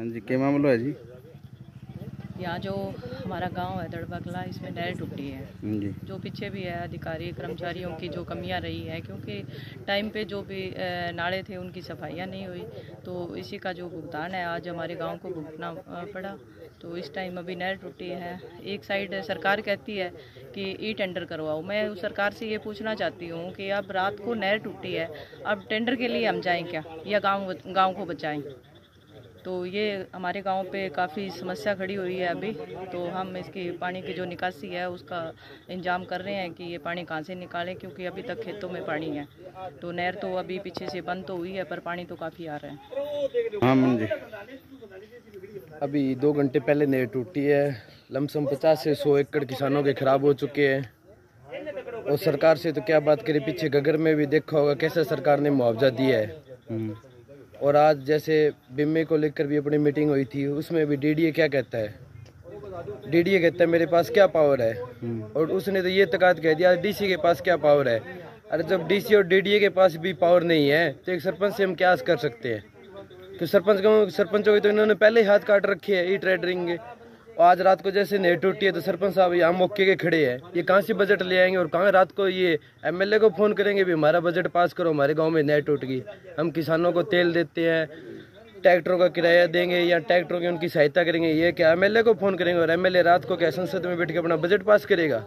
हाँ जी क्या मामला है जी? यहाँ जो हमारा गाँव है दड़बा कला इसमें नहर टूटी है। हाँ जो। पीछे भी है अधिकारी कर्मचारियों की जो कमियाँ रही है क्योंकि टाइम पे जो भी नाले थे उनकी सफाइयाँ नहीं हुई। तो इसी का जो भुगतान है आज हमारे गाँव को भुगतना पड़ा। तो इस टाइम अभी नहर टूटी है। एक साइड सरकार कहती है कि ई टेंडर करवाओ। मैं उस सरकार से ये पूछना चाहती हूँ कि अब रात को नहर टूटी है अब टेंडर के लिए हम जाएँ क्या? या गाँव गाँव को बचाएँ? तो ये हमारे गाँव पे काफ़ी समस्या खड़ी हुई है अभी। तो हम इसकी पानी की जो निकासी है उसका इंतज़ाम कर रहे हैं कि ये पानी कहाँ से निकालें क्योंकि अभी तक खेतों में पानी है। तो नहर तो अभी पीछे से बंद तो हुई है पर पानी तो काफ़ी आ रहा है। हाँ जी। अभी दो घंटे पहले नहर टूटी है। लमसम पचास से सौ एकड़ किसानों के खराब हो चुके हैं। और सरकार से तो क्या बात करें पीछे गगर में भी देखा होगा कैसे सरकार ने मुआवजा दिया है। हम्म, और आज जैसे बीमे को लेकर भी अपनी मीटिंग हुई थी, उसमें भी डीडीए क्या कहता है? डीडीए कहता है, मेरे पास क्या पावर है? और उसने तो ये तकात कह दिया डीसी के पास क्या पावर है? अरे जब डीसी और डीडीए के पास भी पावर नहीं है तो एक सरपंच से हम क्या कर सकते हैं? तो सरपंच सरपंच सरपंचों गए तो इन्होंने पहले ही हाथ काट रखे है ई ट्रेडरिंग आज रात को जैसे नेट टूटी है तो सरपंच साहब यहाँ मौके के खड़े हैं। ये कहाँ से बजट ले आएँगे और कहाँ रात को ये एमएलए को फ़ोन करेंगे भी हमारा बजट पास करो, हमारे गाँव में नेट टूट गई। हम किसानों को तेल देते हैं ट्रैक्टरों का किराया देंगे या ट्रैक्टरों की उनकी सहायता करेंगे, ये क्या एमएलए को फ़ोन करेंगे और एमएलए रात को क्या संसद में बैठ के अपना बजट पास करेगा?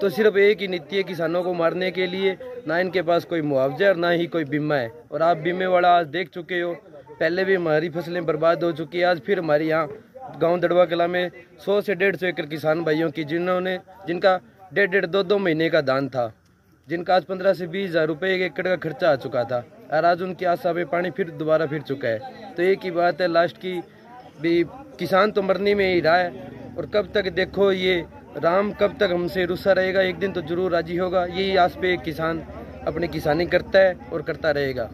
तो सिर्फ़ एक ही नीति है किसानों को मारने के लिए, ना इनके पास कोई मुआवजा और ना ही कोई बीमा है। और आप बीमे वाला आज देख चुके हो, पहले भी हमारी फ़सलें बर्बाद हो चुकी है, आज फिर हमारे यहाँ गाँव दड़वा कला में 100 से डेढ़ सौ एकड़ किसान भाइयों की, जिन्होंने, जिनका डेढ़ डेढ़ दो दो महीने का दान था, जिनका आज पंद्रह से बीस हज़ार रुपये एक एकड़ का खर्चा आ चुका था। और आज उनकी आशा पे पानी फिर दोबारा फिर चुका है। तो एक ही बात है लास्ट की भी किसान तो मरने में ही रहा है। और कब तक देखो ये राम, कब तक हमसे रुस्सा रहेगा, एक दिन तो ज़रूर राज़ी होगा। यही आस पे किसान अपनी किसानी करता है और करता रहेगा।